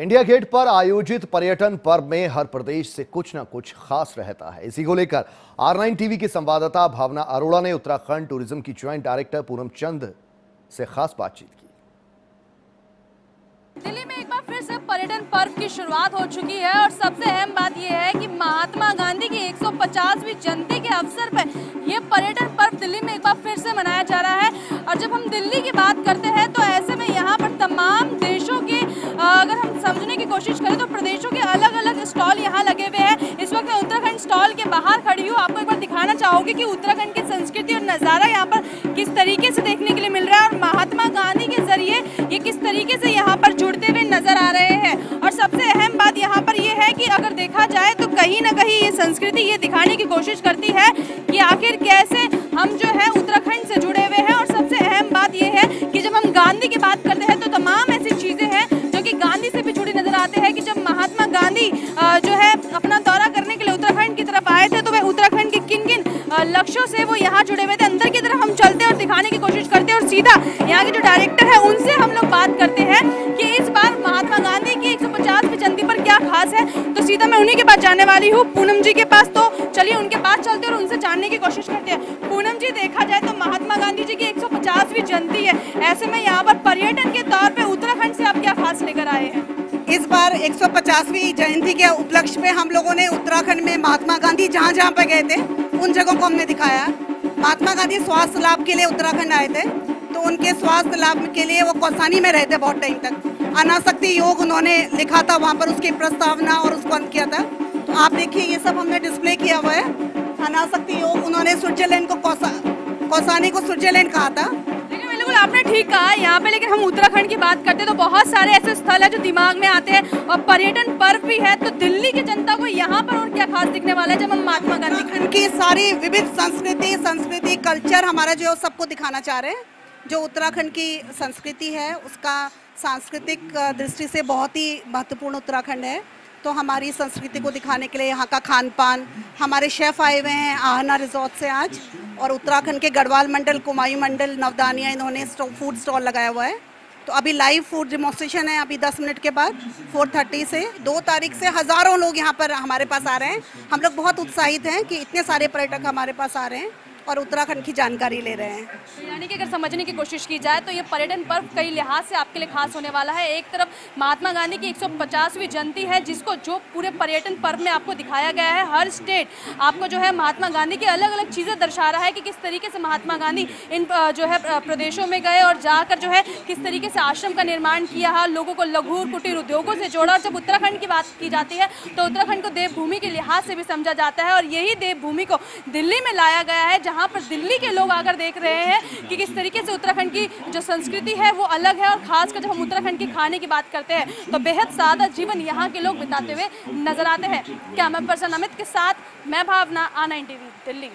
India gate पर आयोजित पर्यटन पर्व में हर प्रदेश से कुछ ना कुछ खास रहता है। इसी को लेकर आर नाइन टीवी की संवाददाता भावना अरोड़ा ने उत्तराखंड टूरिज़्म की ज्वाइंट डायरेक्टर पूनम चंद से खास बातचीत की। दिल्ली में एक बार फिर से पर्यटन पर्व की शुरुआत हो चुकी है और सबसे अहम बात यह है कि महात्मा गांधी की 150वीं जयंती के अवसर पर यह पर्यटन पर्व दिल्ली में एक बार फिर से मनाया जा रहा है। और जब हम दिल्ली की बात करते हैं दिखाना चाहूँगी कि उत्तराखंड की संस्कृति और नज़ारा यहाँ पर किस तरीके से देखने के लिए मिल रहा है और महात्मा गांधी के ज़रिए ये किस तरीके से यहाँ पर जुड़ते हुए नज़र आ रहे हैं? और सबसे अहम बात यहाँ पर ये है कि अगर देखा जाए तो कहीं ना कहीं ये संस्कृति ये दिखाने की कोशिश करती है कि आखिर कैसे हम जो है उत्तराखंड से जुड़े हुए हैं। और सबसे अहम बात ये है कि जब हम गांधी की बात करते हैं लक्ष्यों से वो यहाँ जुड़े हुए थे। अंदर की तरफ़ हम चलते और दिखाने की कोशिश करते हैं और सीधा यहाँ के जो डायरेक्टर है, उनसे हम लोग बात करते हैं कि इस बार महात्मा गांधी की एक सौ जयंती पर क्या खास है। तो सीधा मैं उन्हीं के पास जाने वाली हूँ, पूनम जी के पास। तो चलिए उनके पास चलते और उनसे जानने की कोशिश करते हैं। पूनम जी, देखा जाए तो महात्मा गांधी जी की एक सौ जयंती है। ऐसे में यहाँ पर पर्यटन के तौर पर उत्तराखंड से आप क्या खास लेकर आए हैं? इस बार 150वीं जयंती के उपलक्ष्य में हम लोगों ने उत्तराखंड में महात्मा गांधी जहाँ जहाँ पर गए थे, उन जगहों को हमने दिखाया। महात्मा गांधी स्वास्थ्य लाभ के लिए उत्तराखंड आए थे तो उनके स्वास्थ्य लाभ के लिए वो कौसानी में रहते बहुत टाइम तक। अनाशक्ति योग उन्होंने लिखा था, वहाँ पर उसकी प्रस्तावना और उसको अंत किया था। तो आप देखिए, ये सब हमने डिस्प्ले किया हुआ है। अनाशक्ति योग उन्होंने स्विट्जरलैंड को कौसा, कौसानी को स्विट्जरलैंड कहा था। बिल्कुल, आपने ठीक कहा यहाँ पे, लेकिन हम उत्तराखंड की बात करते हैं तो बहुत सारे ऐसे स्थल है जो दिमाग में आते हैं और पर्यटन पर्व भी है तो दिल्ली की जनता को यहाँ पर और क्या खास दिखने वाला है जब हम महात्मा गांधी की सारी विविध संस्कृति संस्कृति, कल्चर हमारा जो सबको दिखाना चाह रहे हैं। जो उत्तराखंड की संस्कृति है, उसका सांस्कृतिक दृष्टि से बहुत ही महत्वपूर्ण उत्तराखंड है। तो हमारी संस्कृति को दिखाने के लिए यहाँ का खान पान हमारे शेफ़ आए हुए हैं, आहना रिजॉर्ट से आज। और उत्तराखंड के गढ़वाल मंडल कुमायूं मंडल, नवदानिया, इन्होंने फ़ूड स्टॉल लगाया हुआ है। तो अभी लाइव फ़ूड डिमोस्ट्रेशन है अभी 10 मिनट के बाद 4:30 से। दो तारीख से हज़ारों लोग यहाँ पर हमारे पास आ रहे हैं। हम लोग बहुत उत्साहित हैं कि इतने सारे पर्यटक हमारे पास आ रहे हैं। और उत्तराखंड की जानकारी ले रहे हैं। यानी कि अगर समझने की कोशिश की जाए तो ये पर्यटन पर्व कई लिहाज से आपके लिए खास होने वाला है। एक तरफ़ महात्मा गांधी की 150वीं जयंती है, जिसको जो पूरे पर्यटन पर्व में आपको दिखाया गया है, हर स्टेट आपको जो है महात्मा गांधी की अलग अलग चीज़ें दर्शा रहा है कि किस तरीके से महात्मा गांधी इन जो है प्रदेशों में गए और जाकर जो है किस तरीके से आश्रम का निर्माण किया है, लोगों को लघु कुटीर उद्योगों से जोड़ा। और जब उत्तराखंड की बात की जाती है तो उत्तराखंड को देवभूमि के लिहाज से भी समझा जाता है और यही देवभूमि को दिल्ली में लाया गया है जहाँ पर दिल्ली के लोग आकर देख रहे हैं कि किस तरीके से उत्तराखंड की जो संस्कृति है वो अलग है और खासकर जब हम उत्तराखंड के खाने की बात करते हैं तो बेहद सादा जीवन यहाँ के लोग बिताते हुए नज़र आते हैं। कैमरा पर्सन अमित के साथ, मैं भावना आ नाइन टीवी, दिल्ली।